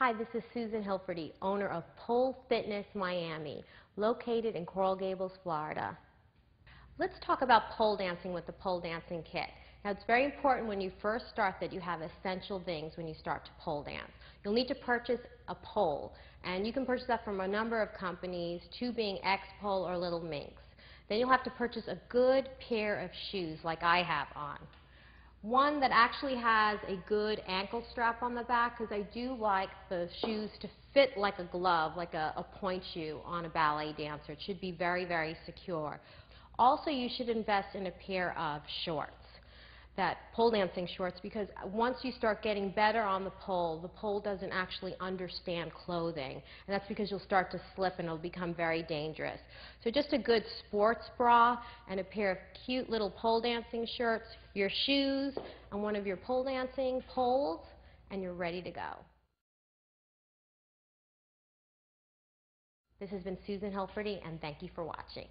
Hi, this is Susan Hilferty, owner of Pole Fitness Miami, located in Coral Gables, Florida. Let's talk about pole dancing with the pole dancing kit. Now it's very important when you first start that you have essential things when you start to pole dance. You'll need to purchase a pole and you can purchase that from a number of companies, two being X-Pole or Little Minx. Then you'll have to purchase a good pair of shoes like I have on. One that actually has a good ankle strap on the back because I do like the shoes to fit like a glove, like a, a pointe shoe on a ballet dancer. It should be very, very secure. Also, you should invest in a pair of shorts that pole dancing shorts because once you start getting better on the pole, the pole doesn't actually understand clothing. And that's because you'll start to slip and it'll become very dangerous. So just a good sports bra and a pair of cute little pole dancing shirts, your shoes, and one of your pole dancing poles, and you're ready to go. This has been Susan Hilferty, and thank you for watching.